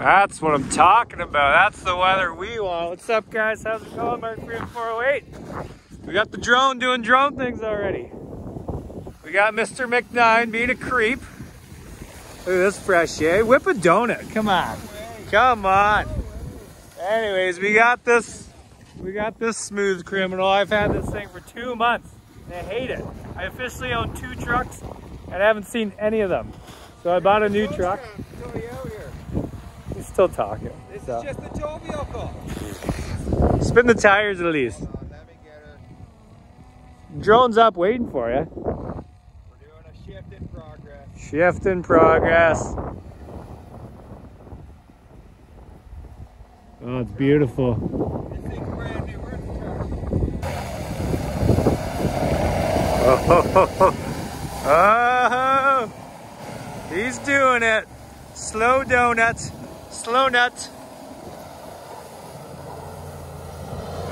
That's what I'm talking about. That's the weather we want. What's up, guys? How's it going, Mark 408? We got the drone doing drone things already. We got Mr. McNine being a creep. Look at this fresh, eh? Whip a donut. Come on. Come on. Anyways, we got this. We got this smooth criminal. I've had this thing for two months. And I hate it. I officially own two trucks and I haven't seen any of them. So I bought a new truck. Still talking. This so. is just a tow vehicle. Spin the tires at least. Drone's up waiting for you. We're doing a shift in progress. Shift in progress. Oh, it's beautiful. This thing's brand new. Where's the truck? Oh, oh, he's doing it. Slow donuts. Slow nuts.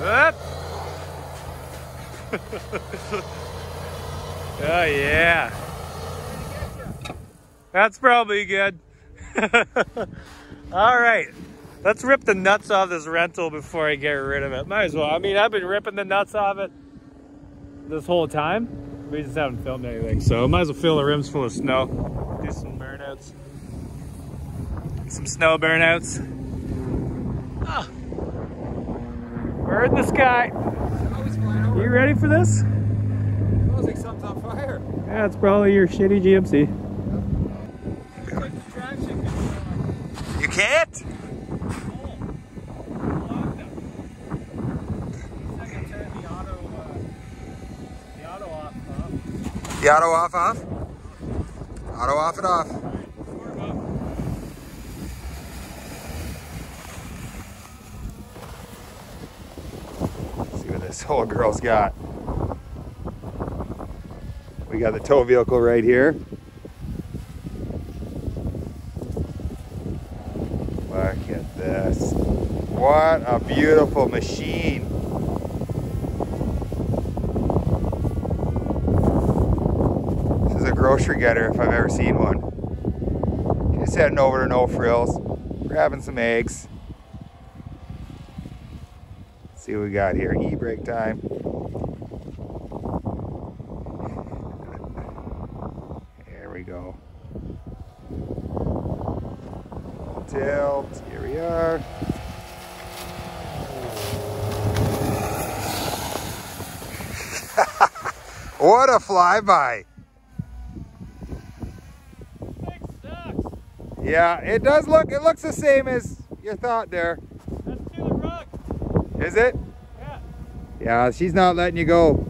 Up. oh yeah. That's probably good. All right. Let's rip the nuts off this rental before I get rid of it. Might as well. I mean, I've been ripping the nuts off it this whole time. We just haven't filmed anything. So might as well fill the rims full of snow. Do some burnouts. Some snow burnouts. Ah. We're in the sky. You ready for this? Smells like something's on fire. Yeah, it's probably your shitty GMC. Check the traction control. You can't? The auto off off? Auto off and off. This whole girl's got. We got the tow vehicle right here. Look at this. What a beautiful machine. This is a grocery getter if I've ever seen one. Just heading over to No Frills, grabbing some eggs. See what we got here. E-brake time. There we go. Tilt. Here we are. what a flyby. Yeah, it does look, it looks the same as you thought there. That's to the rug. Is it? Yeah. Yeah, she's not letting you go.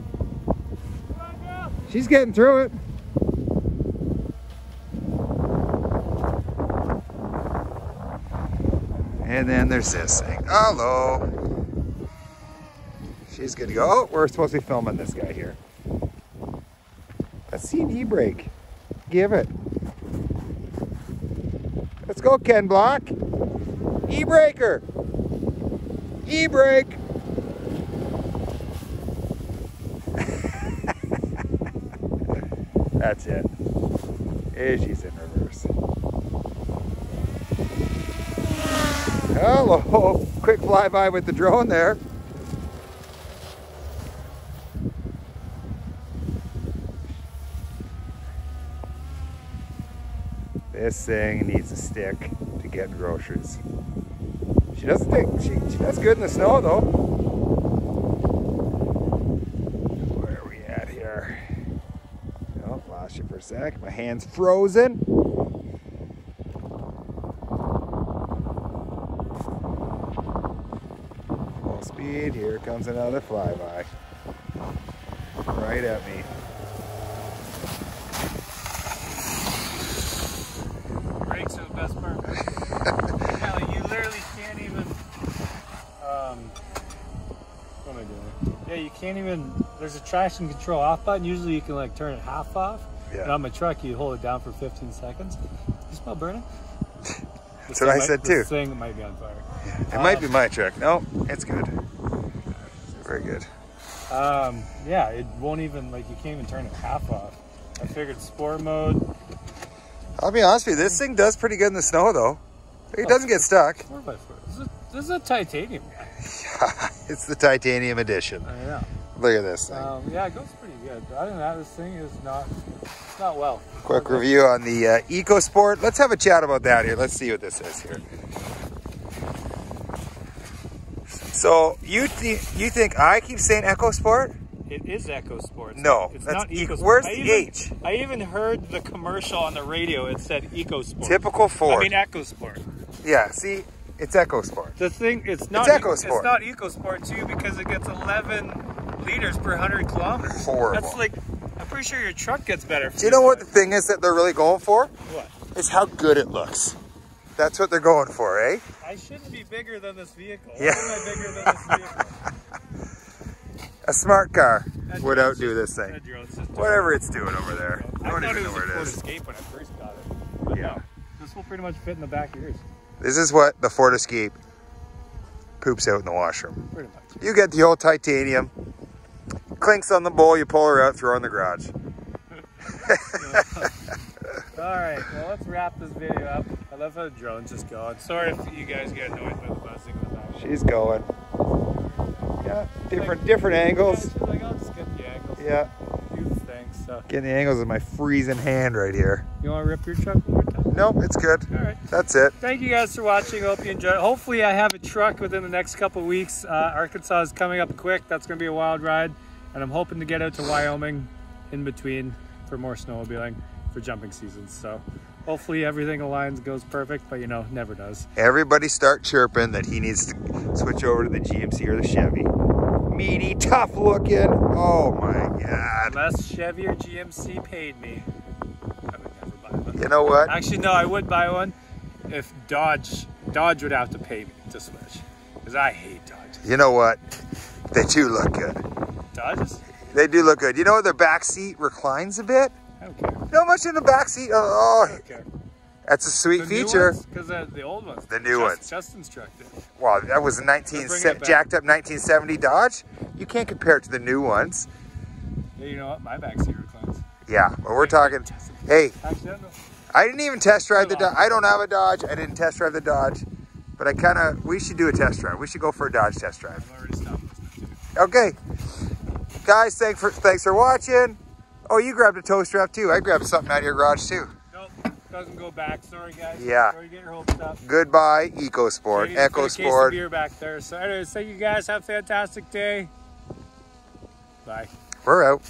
She's getting through it. And then there's this thing. Hello. She's good to go. Oh, we're supposed to be filming this guy here. See an e-brake. Give it. Let's go, Ken Block. E-braker. E-brake. That's it. And she's in reverse. Hello. Oh, quick flyby with the drone there. This thing needs a stick to get groceries. She doesn't think she, she does good in the snow though. Where are we at here? Oh, lost you for a sec. My hand's frozen. Full speed. Here comes another flyby. Right at me. Brakes are the best part. yeah, like you literally can't even. Um, what am I doing? Yeah, you can't even. There's a traction control off button. Usually you can like turn it half off. Yeah. And on my truck, you hold it down for 15 seconds. You smell burning? That's what I said too. This thing might be on fire. It might be my truck. No, it's good. Very good. Um, yeah, it won't even like you can't even turn it half off. I figured sport mode. I'll be honest with you, this thing does pretty good in the snow though. It doesn't get stuck. Four by four. This is, this is a titanium. it's the titanium edition. I know. Look at this thing. Um, yeah, it goes pretty good. Other than that, this thing is not, it's not well. Quick review on the uh, EcoSport. Let's have a chat about that here. Let's see what this is here. So you th- you think I keep saying EcoSport? It is Echo Sports. No, it's not e- Eco where's I the even, H? I even heard the commercial on the radio. It said Eco Sport. Typical Ford. I mean Echo Sport. yeah, see, it's EcoSport. The thing, it's not. It's Eco- EcoSport. It's not Eco Sport too because it gets 11 liters per hundred kilometers. Horrible. That's like, I'm pretty sure your truck gets better. Do you know what the thing is that they're really going for? What? Is how good it looks. That's what they're going for, eh? I shouldn't be bigger than this vehicle. Yeah. Why am I bigger than this vehicle? A smart car That would outdo just- this thing. that drone's just Whatever it's doing over there. I I don't even it know where it is. Escape when I first got it. But Yeah. no, this will pretty much fit in the back of yours. This is what the Ford Escape poops out in the washroom. Pretty much. You get the old titanium, clinks on the bowl, you pull her out, throw her in the garage. All right, well, let's wrap this video up. I love how the drone's just going. Sorry if you guys get annoyed by the buzzing in the back. She's going. Yeah, different different angles. She's like, I'll just get the angles. Yeah, So, getting the angles with my freezing hand right here. you want to rip your truck one more time? No, it's good. All right. That's it. Thank you guys for watching. Hope you enjoyed. Hopefully, I have a truck within the next couple weeks. Uh, Arkansas is coming up quick. That's going to be a wild ride, and I'm hoping to get out to Wyoming in between for more snowmobiling for jumping seasons. So, hopefully, everything aligns, goes perfect. But you know, never does. Everybody start chirping that he needs to switch over to the GMC or the Chevy. Meaty, tough looking. Oh my God. Unless Chevy or GMC paid me, I would never buy one. You know what? Actually, no, I would buy one if Dodge Dodge would have to pay me to switch, because I hate Dodges. You know what? They do look good. Dodges? They do look good. You know their back seat reclines a bit? I don't care. Not much in the back seat. Oh, oh, I don't care. That's a sweet The feature. Because uh, the old ones. The new ones. Justin's truck did. Wow, that was a 19 se- jacked up 1970 Dodge. You can't compare it to the new ones. Yeah, you know what? My back seat reclines. Yeah, but we're talking. Hey, I don't know. I didn't even test drive the Dodge. I don't have a Dodge. I didn't test drive the Dodge, but I kind of. We should do a test drive. We should go for a Dodge test drive. I've already stopped listening to it. Okay, guys. Thanks for thanks for watching. Oh, you grabbed a tow strap too. I grabbed something out of your garage too. Doesn't go back. Sorry, guys. Yeah. Sorry, get your hopes up. Goodbye, EcoSport, Maybe just get a case EcoSport. beer back there. So, anyways, thank you guys. Have a fantastic day. Bye. We're out.